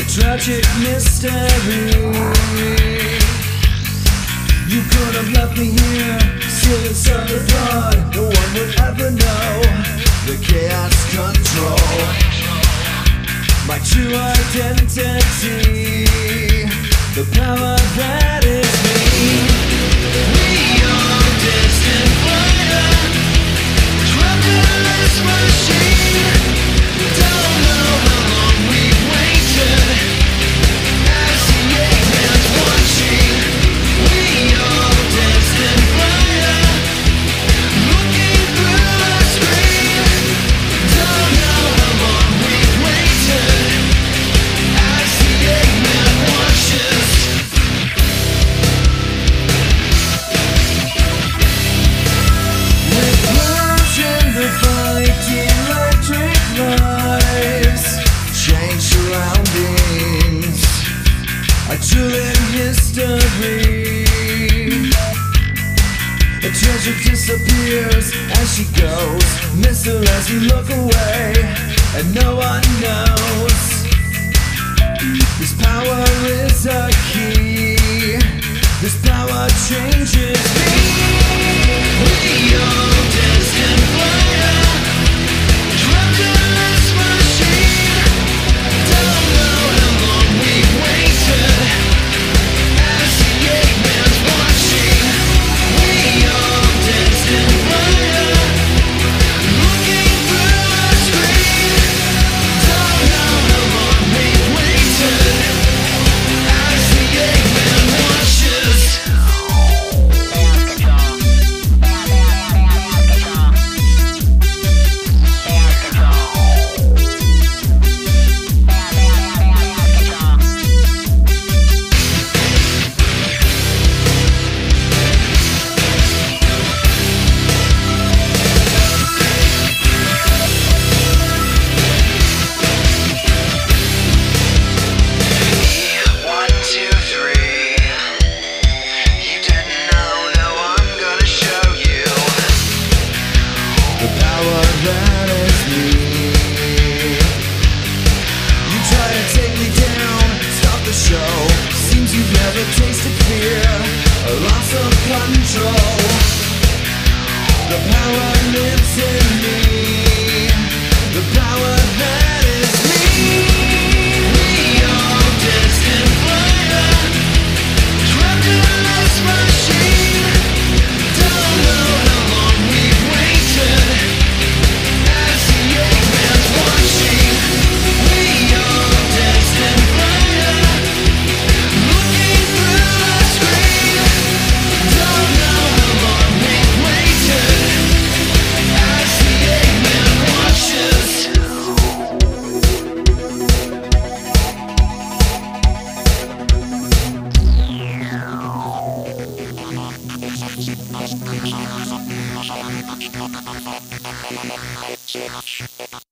a tragic mystery. You could have left me here, serious underdog. No one would ever know the chaos control. My true identity, the power that. pleasure disappears as she goes Miss her as we look away and no one knows. This power is You've never tasted fear, a loss of control. The power lives in me. Las prisiones antiguas habían estado bajo la dominación